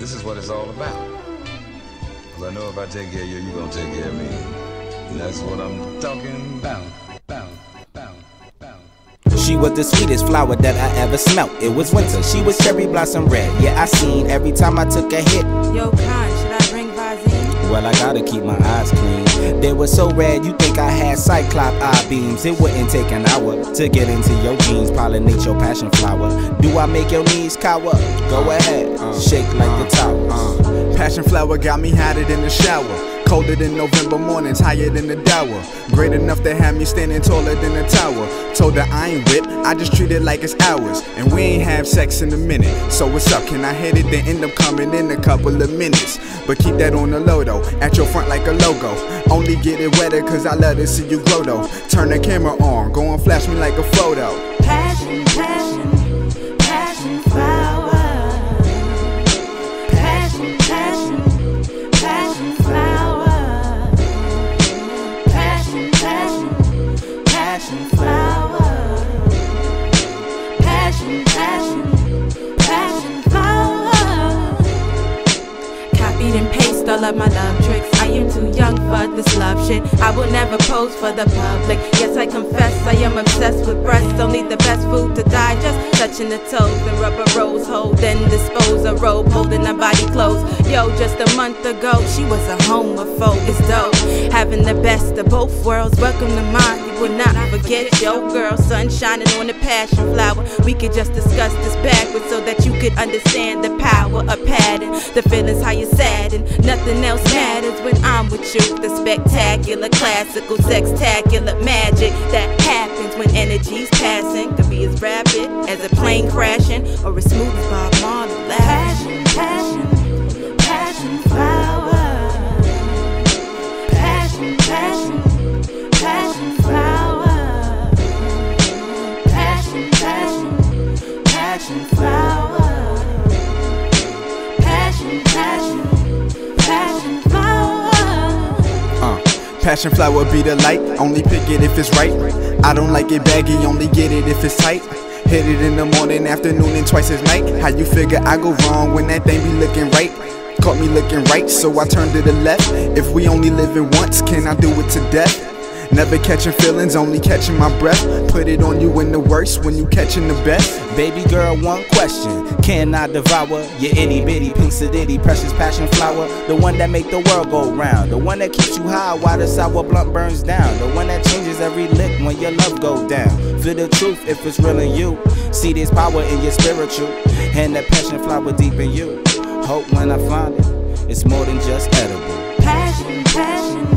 this is what it's all about. Cause I know if I take care of you, you're gonna take care of me. And that's what I'm talking about. She was the sweetest flower that I ever smelt. It was winter, she was cherry blossom red. Yeah, I seen every time I took a hit. Yo, Con, Well, I gotta keep my eyes clean. They were so red, you think I had cyclop eye beams. It wouldn't take an hour to get into your jeans, pollinate your passion flower. Do I make your knees cower? Go uh, ahead, uh, shake like the uh, towers. Passion flower got me hotter in the shower. Colder than November mornings, higher than the dower. Great enough to have me standing taller than a tower. Told her I ain't whipped, I just treat it like it's ours. And we ain't have sex in a minute. So what's up? Can I hit it? Then end up coming in a couple of minutes. But keep that on the low though, at your front like a logo. Only get it wetter cause I love to see you glow though. Turn the camera on, go and flash me like a photo. Passion, passion, And paste all of my love tricks. I am too young for this love shit. I will never pose for the public. Yes, I confess I am obsessed with breasts. Only the best food to digest. Touching the toes and rubber rose hold. Then dispose a robe holding her body clothes. Yo, just a month ago, she was a homophobe. It's dope. Having the best of both worlds. Welcome to mine. Will not forget your girl. Sun shining on the passion flower. We could just discuss this backwards so that you could understand the power of pattern. The feelings how you're sad, and Nothing else matters when I'm with you. The spectacular, classical, sextacular magic that happens when energy's passing. Could be as rapid as a plane crashing or as smooth as Bob Marley. Passion, passion, passion flower. Passion, passion, passion, flower. Passion, passion, passion flower. Uh, passion flower be the light, only pick it if it's right. I don't like it baggy, only get it if it's tight. Hit it in the morning, afternoon, and twice at night. How you figure I go wrong when that thing be looking right? Caught me looking right, so I turned to the left. If we only live living once, can I do it to death? Never catching feelings, only catching my breath. Put it on you in the worst when you catching the best. Baby girl, one question. Can I devour your itty bitty piece of ditty, precious passion flower? The one that make the world go round. The one that keeps you high while the sour blunt burns down. The one that changes every lick when your love go down. Feel the truth if it's real in you. See this power in your spiritual. And that passion flower deep in you. Hope when I find it, it's more than just edible. Passion, passion.